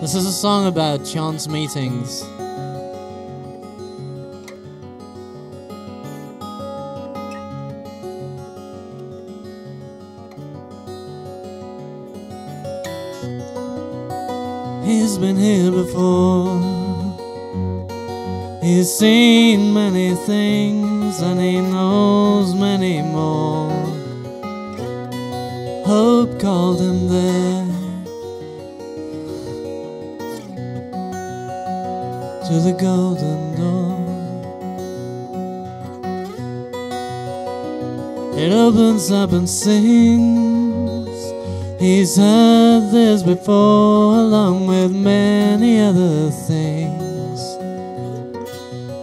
This is a song about chance meetings. He's been here before. He's seen many things and he knows many more. Hope called him there to the golden door. It opens up and sings. He's heard this before, along with many other things.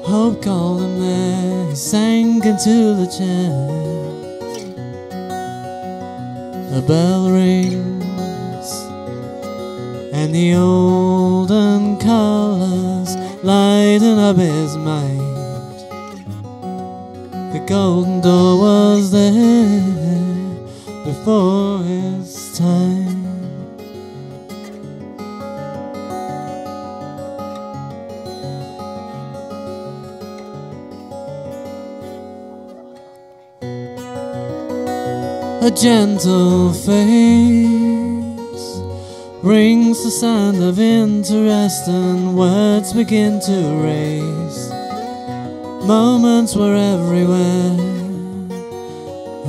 Hope called him there, he sank into the chair. The bell rings, and the olden colors lighten up his mind. The golden door was there before his time. A gentle face rings the sound of interest, and words begin to race. Moments were everywhere,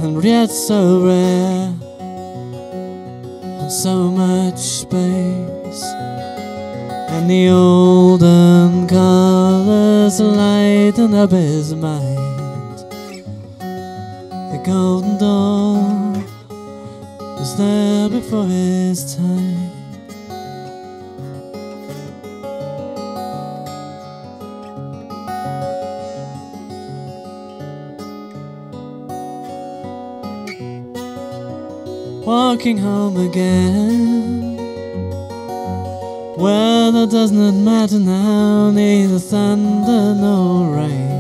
and yet so rare, and so much space. And the olden colors lighten up his mind. The golden dawn was there before his time. Walking home again. Weather does not matter now, neither thunder nor rain.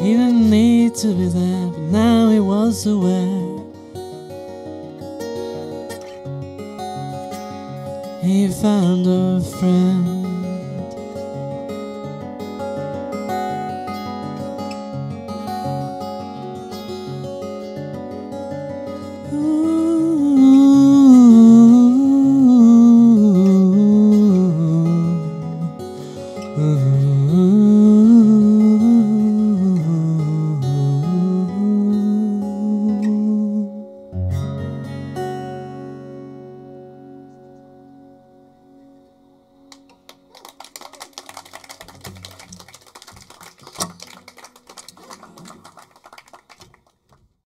He didn't need to be there, but now he was aware. He found a friend.